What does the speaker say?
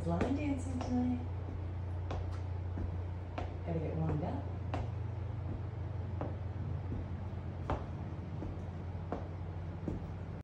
is line dancing tonight?